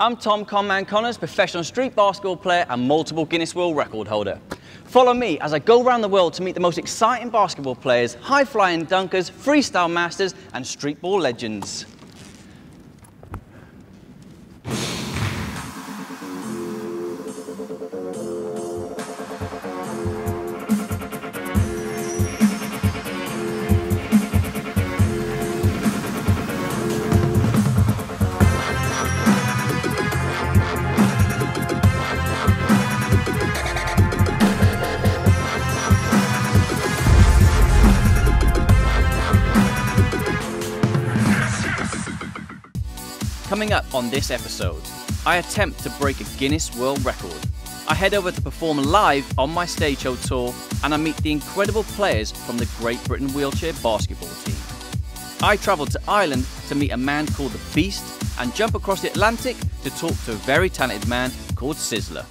I'm Tom Conman Connors, professional street basketball player and multiple Guinness World Record holder. Follow me as I go around the world to meet the most exciting basketball players, high-flying dunkers, freestyle masters and street ball legends. Coming up on this episode, I attempt to break a Guinness World Record. I head over to perform live on my stage show tour and I meet the incredible players from the Great Britain wheelchair basketball team. I travel to Ireland to meet a man called the Beast and jump across the Atlantic to talk to a very talented man called Sizzler.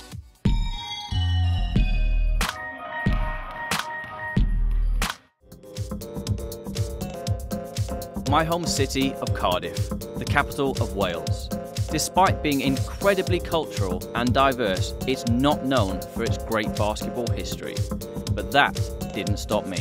My home city of Cardiff, the capital of Wales. Despite being incredibly cultural and diverse, it's not known for its great basketball history. But that didn't stop me.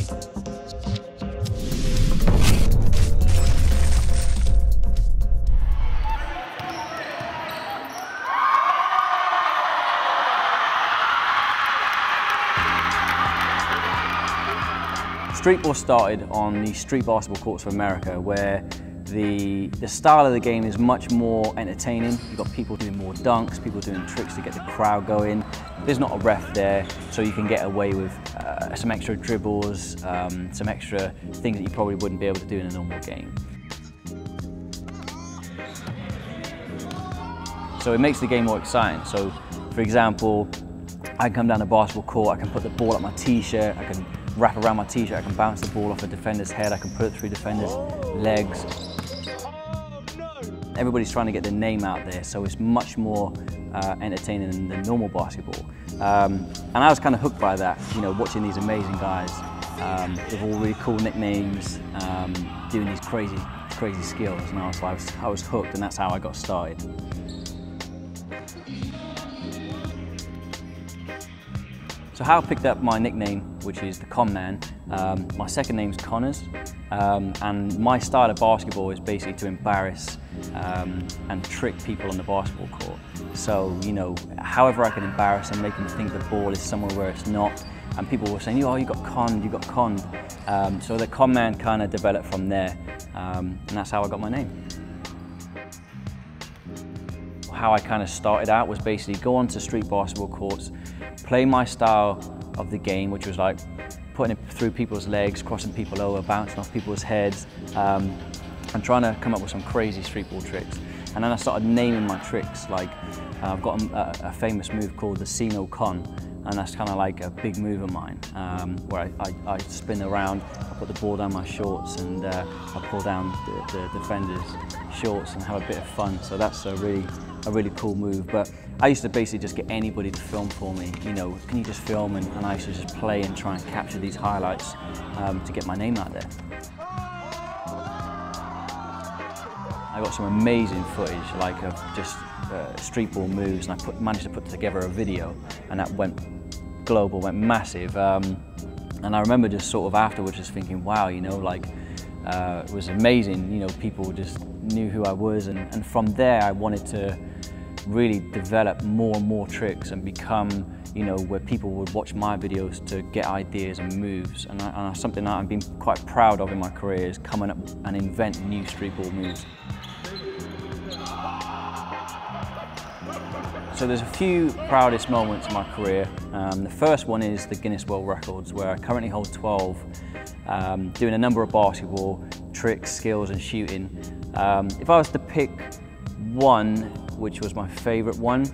Streetball started on the street basketball courts of America where the, the style of the game is much more entertaining. You've got people doing more dunks, people doing tricks to get the crowd going. There's not a ref there, so you can get away with uh, some extra dribbles, um, some extra things that you probably wouldn't be able to do in a normal game. So it makes the game more exciting. So, for example, I can come down the basketball court, I can put the ball up my t-shirt, I can wrap around my t-shirt, I can bounce the ball off a defender's head, I can put it through defenders' legs. Everybody's trying to get their name out there, so it's much more uh, entertaining than, normal basketball. Um, and I was kind of hooked by that, you know, watching these amazing guys um, with all really cool nicknames, um, doing these crazy, crazy skills, and I was, I was, I was hooked, and that's how I got started. So how I picked up my nickname, which is the Con Man, um, my second name's Connors, um, and my style of basketball is basically to embarrass um, and trick people on the basketball court. So, you know, however I can embarrass them, make them think the ball is somewhere where it's not, and people were saying, oh, you got conned, you got conned. Um, so the Con Man kind of developed from there, um, and that's how I got my name how I kind of started out was basically go onto street basketball courts, play my style of the game, which was like putting it through people's legs, crossing people over, bouncing off people's heads, um, and trying to come up with some crazy street ball tricks. And then I started naming my tricks, like uh, I've got a, a, famous move called the Sino Con, and that's kind of like a big move of mine, um, where I, I, I, spin around, I put the ball down my shorts, and uh, I pull down the, the defender's shorts and have a bit of fun. So that's a really a really cool move. But I used to basically just get anybody to film for me. You know, can you just film? And, and I used to just play and try and capture these highlights um, to get my name out there. I got some amazing footage, like of just uh, street ball moves, and I put, managed to put together a video, and that went global, went massive. Um, and I remember just sort of afterwards just thinking, wow, you know, like uh, it was amazing. You know, people just knew who I was, and, and from there I wanted to really develop more and more tricks and become, you know, where people would watch my videos to get ideas and moves. And, I, and something that I've been quite proud of in my career is coming up and invent new street ball moves. So there's a few proudest moments in my career. Um, the first one is the Guinness World Records, where I currently hold 12, um, doing a number of basketball tricks, skills and shooting. Um, if I was to pick one which was my favourite one,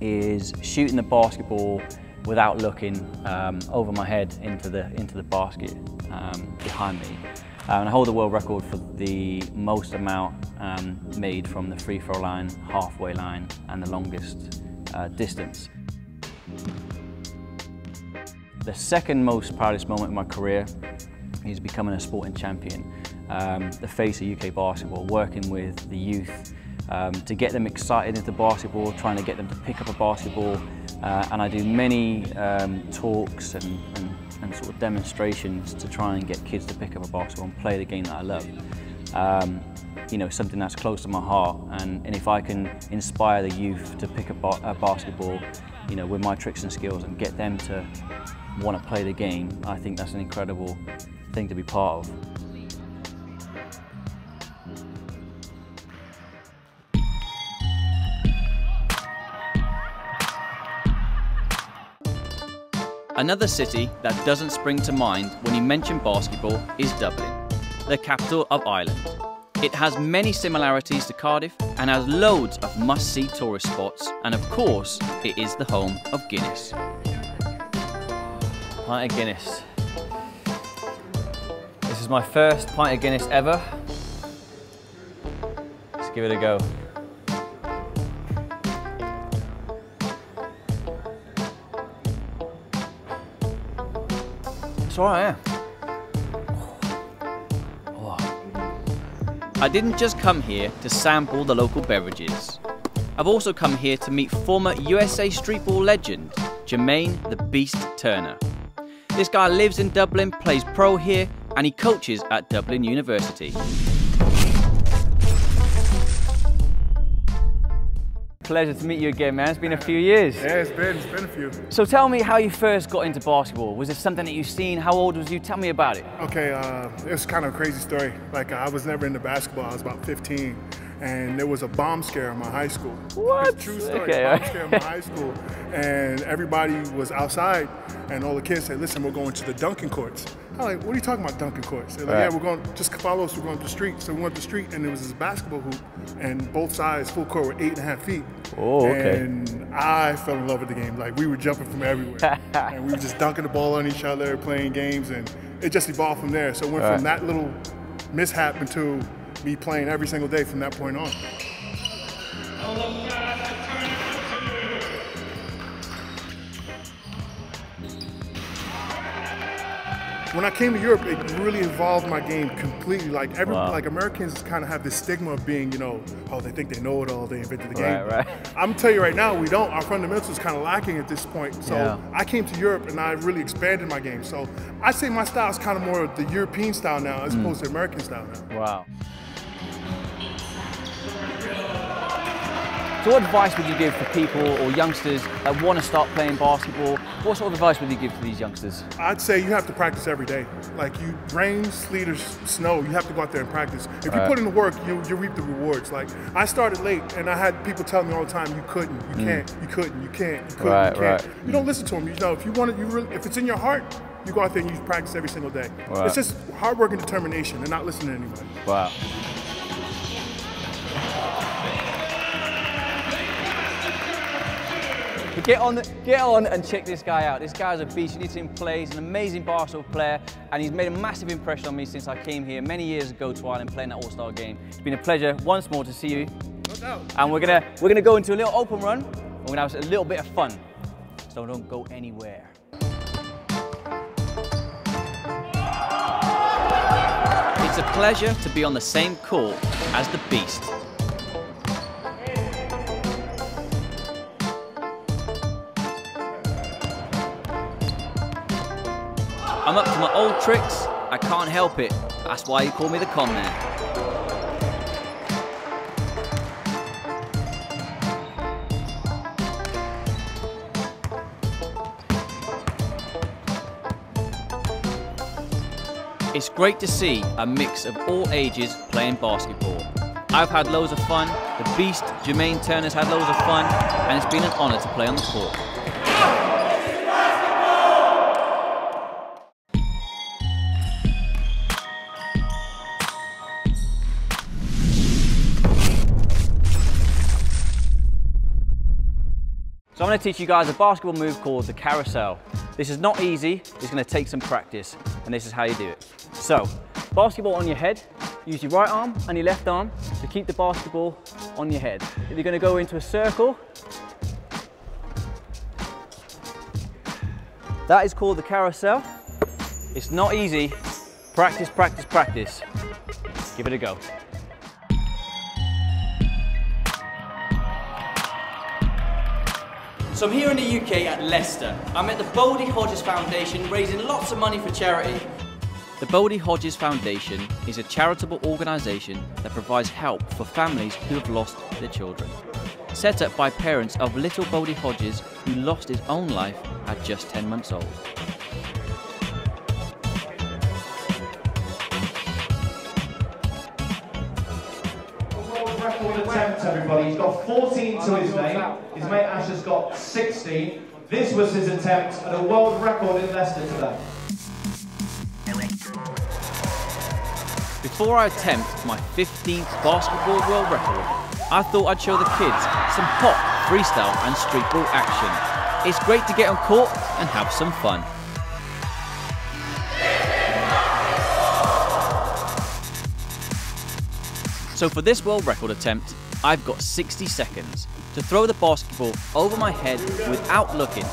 is shooting the basketball without looking um, over my head into the, into the basket um, behind me. Uh, and I hold the world record for the most amount um, made from the free throw line, halfway line, and the longest uh, distance. The second most proudest moment in my career is becoming a sporting champion, um, the face of UK basketball, working with the youth um, to get them excited into basketball, trying to get them to pick up a basketball. Uh, and I do many um, talks and, and, and, sort of demonstrations to try and get kids to pick up a basketball and play the game that I love. Um, you know, something that's close to my heart. And, and if I can inspire the youth to pick up a, a basketball, you know, with my tricks and skills and get them to want to play the game, I think that's an incredible thing to be part of. Another city that doesn't spring to mind when you mention basketball is Dublin, the capital of Ireland. It has many similarities to Cardiff and has loads of must-see tourist spots and of course it is the home of Guinness. Pint of Guinness. This is my first pint of Guinness ever. Let's give it a go. It's alright, yeah. I didn't just come here to sample the local beverages. I've also come here to meet former USA Streetball legend, Jermaine the Beast Turner. This guy lives in Dublin, plays pro here, and he coaches at Dublin University. Pleasure to meet you again, man. It's been a few years. Yeah, it's been, it's been a few. So tell me how you first got into basketball. Was it something that you've seen? How old was you? Tell me about it. Okay, uh, it was kind of a crazy story. Like, I was never into basketball. I was about 15 and there was a bomb scare in my high school. What? True story. Okay. Bomb scare in my high school, and everybody was outside, and all the kids said, "Listen, we're going to the dunking courts." I'm like, "What are you talking about, dunking courts?" They're like, right. "Yeah, we're going. Just follow us. We're going to the street." So we went to the street, and there was this basketball hoop, and both sides, full court, were eight and a half feet. Oh, okay. And I fell in love with the game. Like we were jumping from everywhere, and we were just dunking the ball on each other, playing games, and it just evolved from there. So it went right. from that little mishap into me playing every single day from that point on. When I came to Europe, it really evolved my game completely. Like every, wow. like Americans kind of have this stigma of being, you know, oh, they think they know it all, they invented the game. Right, right. I'm gonna tell you right now, we don't. Our fundamentals kind of lacking at this point. So yeah. I came to Europe and I really expanded my game. So I say my style is kind of more the European style now, as mm. opposed to American style now. Wow. So what advice would you give for people or youngsters that want to start playing basketball? What sort of advice would you give to these youngsters? I'd say you have to practice every day. Like you, rain, sleet, or snow, you have to go out there and practice. If right. you put in the work, you, you reap the rewards. Like I started late, and I had people tell me all the time, you couldn't, you mm. can't, you couldn't, you can't, you couldn't, right, you can't. Right. You don't listen to them. You know, if you want it, you really, if it's in your heart, you go out there and you practice every single day. Right. It's just hard work and determination and not listening to anybody. Wow. But get on, get on and check this guy out. This guy's a beast. You need to see him play. He's an amazing basketball player, and he's made a massive impression on me since I came here many years ago to Ireland playing that All-Star game. It's been a pleasure once more to see you. No doubt. And we're gonna we're gonna go into a little open run. We're gonna have a little bit of fun. So don't go anywhere. It's a pleasure to be on the same court as the Beast. I'm up to my old tricks. I can't help it. That's why you call me the con man. It's great to see a mix of all ages playing basketball. I've had loads of fun, the beast Jermaine Turner's had loads of fun, and it's been an honour to play on the court. To teach you guys a basketball move called the carousel. This is not easy, it's going to take some practice, and this is how you do it. So, basketball on your head, use your right arm and your left arm to keep the basketball on your head. If you're going to go into a circle, that is called the carousel. It's not easy, practice, practice, practice. Give it a go. So I'm here in the UK at Leicester. I'm at the Bodie Hodges Foundation raising lots of money for charity. The Bodie Hodges Foundation is a charitable organisation that provides help for families who have lost their children. Set up by parents of little Bodie Hodges who lost his own life at just 10 months old. Record attempt, everybody. He's got 14 to his name. His mate Ash has got 16. This was his attempt at a world record in Leicester today. Before I attempt my 15th basketball world record, I thought I'd show the kids some hot freestyle and street ball action. It's great to get on court and have some fun. So for this world record attempt, I've got 60 seconds to throw the basketball over my head without looking.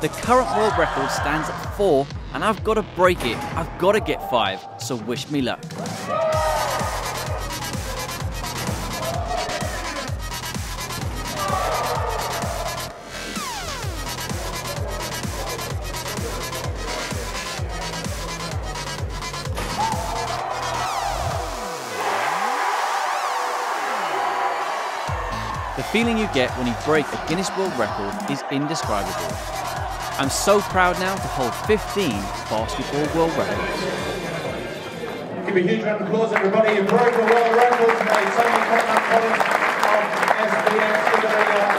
The current world record stands at 4 and I've got to break it. I've got to get 5, so wish me luck. Feeling you get when you break a Guinness World Record is indescribable. I'm so proud now to hold 15 basketball world records. Give a huge round of applause, everybody. You broke a world record today. Tom Conman Connors of SBX the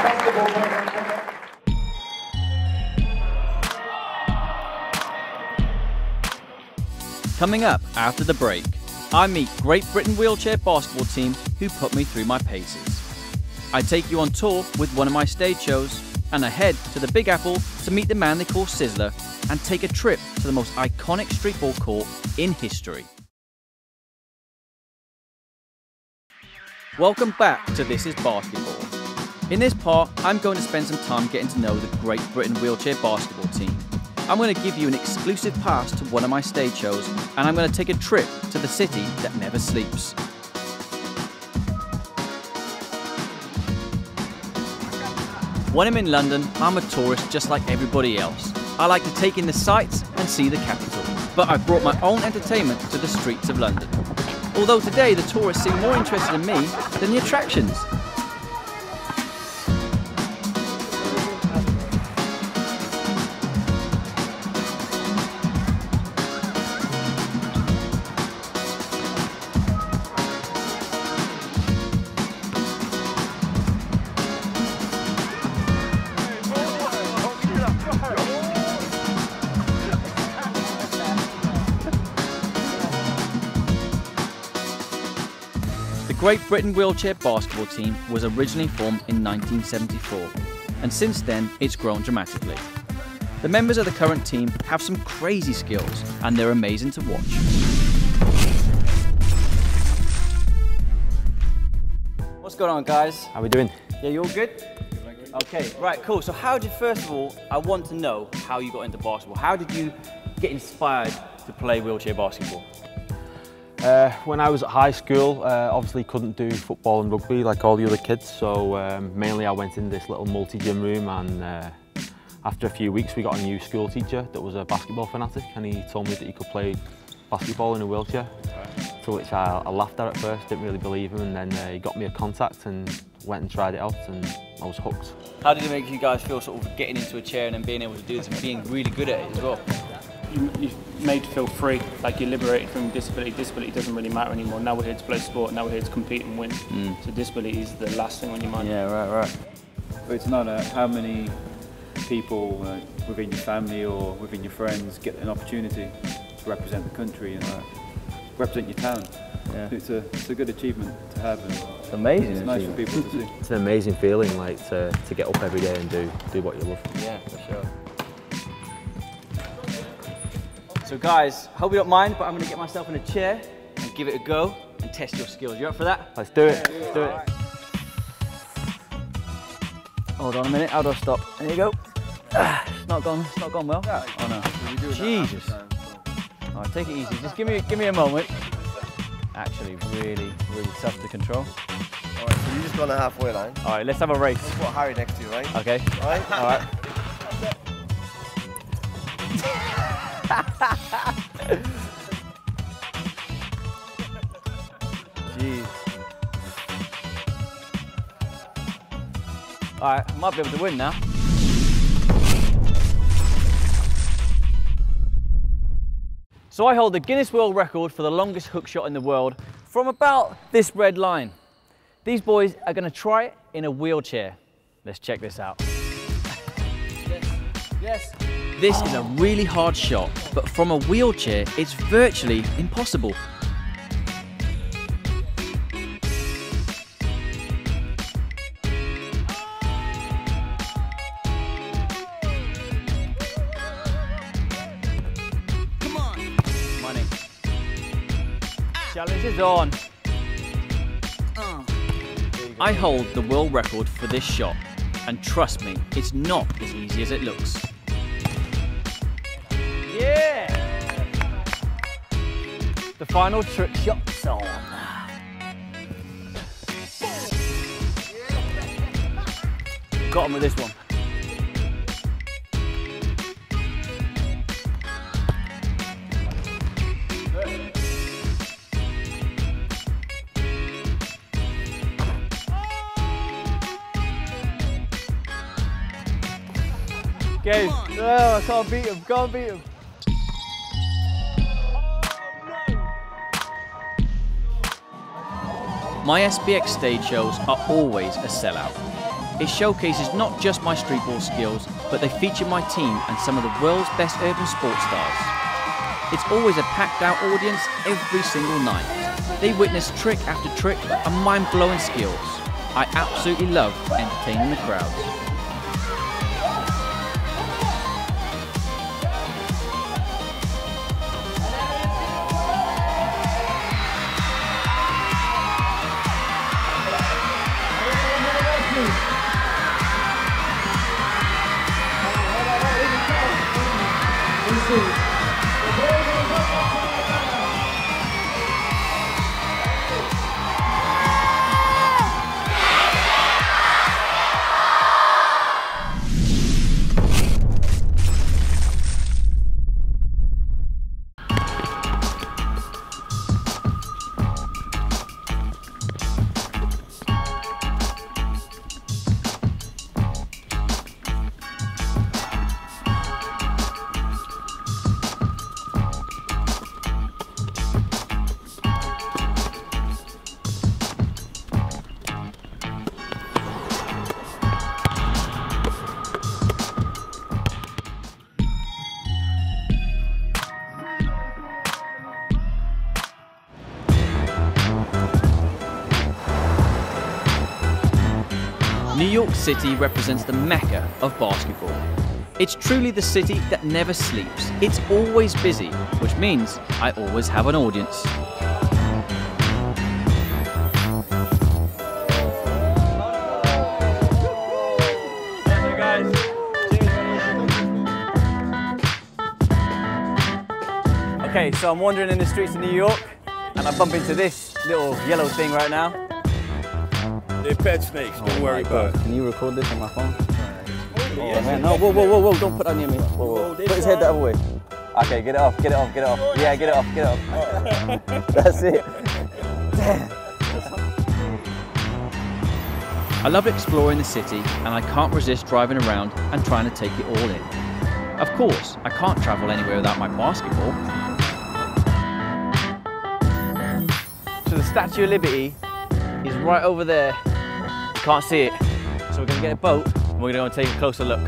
basketball. Coming up after the break, I meet Great Britain wheelchair basketball team who put me through my paces. I take you on tour with one of my stage shows, and I head to the Big Apple to meet the man they call Sizzler and take a trip to the most iconic streetball court in history. Welcome back to This is Basketball. In this part, I'm going to spend some time getting to know the Great Britain wheelchair basketball team. I'm going to give you an exclusive pass to one of my stage shows, and I'm going to take a trip to the city that never sleeps. When I'm in London, I'm a tourist just like everybody else. I like to take in the sights and see the capital. But I've brought my own entertainment to the streets of London. Although today the tourists seem more interested in me than the attractions. Great Britain wheelchair basketball team was originally formed in 1974, and since then it's grown dramatically. The members of the current team have some crazy skills, and they're amazing to watch. What's going on, guys? How are we doing? Yeah, you all good? Okay, right, cool. So, how did first of all, I want to know how you got into basketball. How did you get inspired to play wheelchair basketball? Uh, when I was at high school, uh, obviously couldn't do football and rugby like all the other kids, so um, mainly I went in this little multi-gym room and uh, after a few weeks we got a new school teacher that was a basketball fanatic and he told me that he could play basketball in a wheelchair, to which I, I laughed at at first, didn't really believe him and then uh, he got me a contact and went and tried it out and I was hooked. How did it make you guys feel sort of getting into a chair and then being able to do this and being really good at it as well? You, you're made to feel free, like you're liberated from disability. Disability doesn't really matter anymore. Now we're here to play sport, now we're here to compete and win. So disability is the last thing on your mind. Yeah, right, right. But it's not uh, how many people uh, within your family or within your friends get an opportunity to represent the country and uh, represent your town. Yeah. It's a it's a good achievement to have. And It's amazing. it's nice for people to see. It's an amazing feeling like to, to get up every day and do, do what you love. Yeah, for sure. So guys, hope you don't mind, but I'm gonna get myself in a chair and give it a go and test your skills. You up for that? Let's do it, let's do it. Hold on a minute, how do I stop? There you go. Ah, it's not gone, it's not gone well. Oh no. Jesus. All right, take it easy. Just give me, give me a moment. Actually, really, really tough to control. Alright, so you just go on the halfway line. All right, let's have a race. Put Harry next to you, right? Okay. Right? All right. All right, I might be able to win now. So I hold the Guinness World Record for the longest hook shot in the world from about this red line. These boys are gonna try it in a wheelchair. Let's check this out. Yes. This is a really hard shot, but from a wheelchair, it's virtually impossible. Is on. I hold the world record for this shot, and trust me, it's not as easy as it looks. Yeah! The final trick shot's on. Got him with this one. Okay. Oh, I can't beat him. Can't beat him. My SBX stage shows are always a sellout. It showcases not just my streetball skills, but they feature my team and some of the world's best urban sports stars. It's always a packed out audience every single night. They witness trick after trick and mind blowing skills. I absolutely love entertaining the crowds. York City represents the mecca of basketball. It's truly the city that never sleeps. It's always busy, which means I always have an audience. Okay, so I'm wandering in the streets of New York and I bump into this little yellow thing right now. They're pet snakes, don't oh worry about it. Can you record this on my phone? Oh, oh man, no, whoa, whoa, whoa, whoa, don't put that near me. Whoa, whoa. Oh, put his head the other way. Okay, get it off, get it off, get it off. Yeah, get it off, get it off. That's it. Damn. I love exploring the city and I can't resist driving around and trying to take it all in. Of course, I can't travel anywhere without my basketball. So the Statue of Liberty is right over there. Can't see it. So we're gonna get a boat and we're gonna go and take a closer look.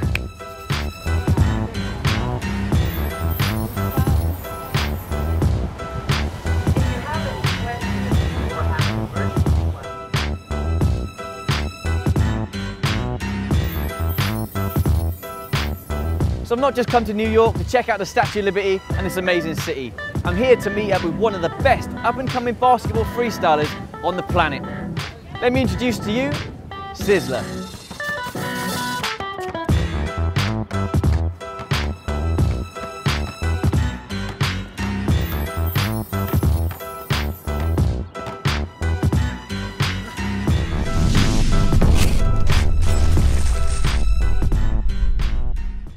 So I've not just come to New York to check out the Statue of Liberty and this amazing city. I'm here to meet up with one of the best up and coming basketball freestylers on the planet. Let me introduce to you Sizzler.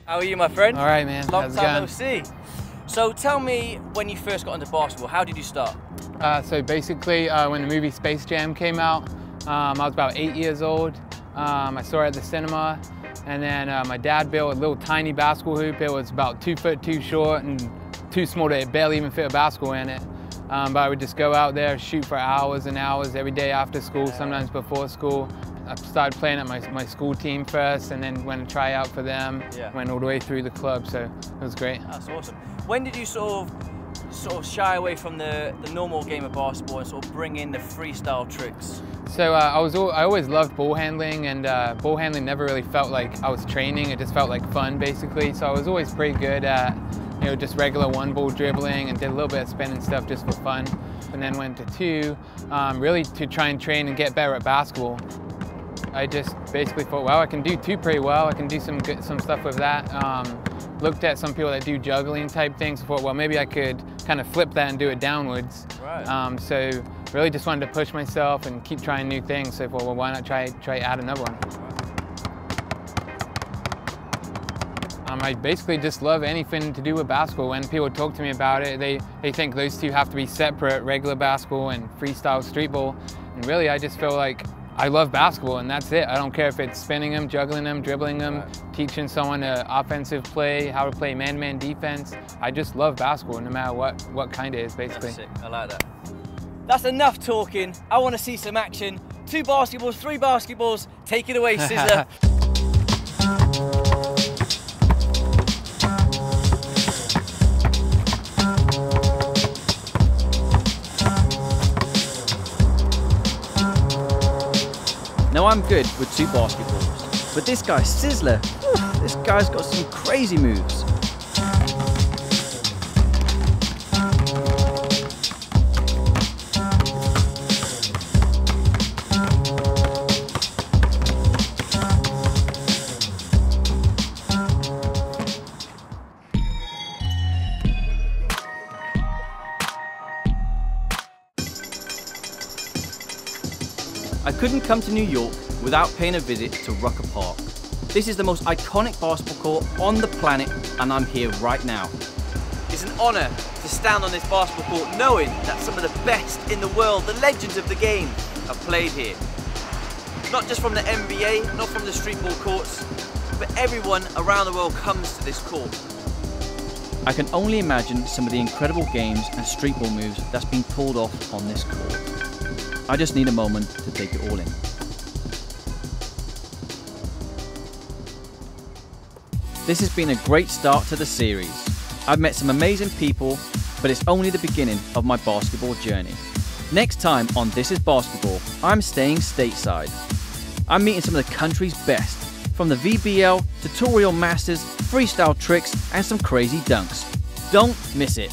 How are you, my friend? All right, man. Long How's time no see. So tell me, when you first got into basketball, how did you start? Uh, so basically, uh, when the movie Space Jam came out, um, I was about eight years old. Um, I saw it at the cinema, and then uh, my dad built a little tiny basketball hoop. It was about two foot too short and too small to barely even fit a basketball in it. Um, but I would just go out there, shoot for hours and hours every day after school, sometimes before school. I started playing at my, my school team first, and then went to try out for them. Yeah. Went all the way through the club, so it was great. That's awesome. When did you sort of sort of shy away from the, the normal game of basketball and sort of bring in the freestyle tricks? So uh, I was I always loved ball handling, and uh, ball handling never really felt like I was training. It just felt like fun, basically. So I was always pretty good at you know just regular one ball dribbling, and did a little bit of spinning stuff just for fun. And then went to two, um, really to try and train and get better at basketball. I just basically thought, well, I can do two pretty well. I can do some good, some stuff with that. Um, looked at some people that do juggling type things. Thought, well, maybe I could kind of flip that and do it downwards. Right. Um, so really just wanted to push myself and keep trying new things. So thought, well, why not try try add another one? Um, I basically just love anything to do with basketball. When people talk to me about it, they, they think those two have to be separate, regular basketball and freestyle street ball. And really, I just feel like I love basketball and that's it. I don't care if it's spinning them, juggling them, dribbling them, teaching someone an offensive play, how to play man-to-man defense. I just love basketball no matter what, what kind it is, basically. I like that. That's enough talking. I want to see some action. Two basketballs, three basketballs. Take it away, Sizzler. Now I'm good with two basketballs, but this guy, Sizzler, this guy's got some crazy moves. Come to New York without paying a visit to Rucker Park. This is the most iconic basketball court on the planet, and I'm here right now. It's an honour to stand on this basketball court knowing that some of the best in the world, the legends of the game, have played here. Not just from the NBA, not from the street ball courts, but everyone around the world comes to this court. I can only imagine some of the incredible games and street ball moves that's been pulled off on this court. I just need a moment to take it all in. This has been a great start to the series. I've met some amazing people, but it's only the beginning of my basketball journey. Next time on This is Basketball, I'm staying stateside. I'm meeting some of the country's best, from the VBL, tutorial masters, freestyle tricks, and some crazy dunks. Don't miss it.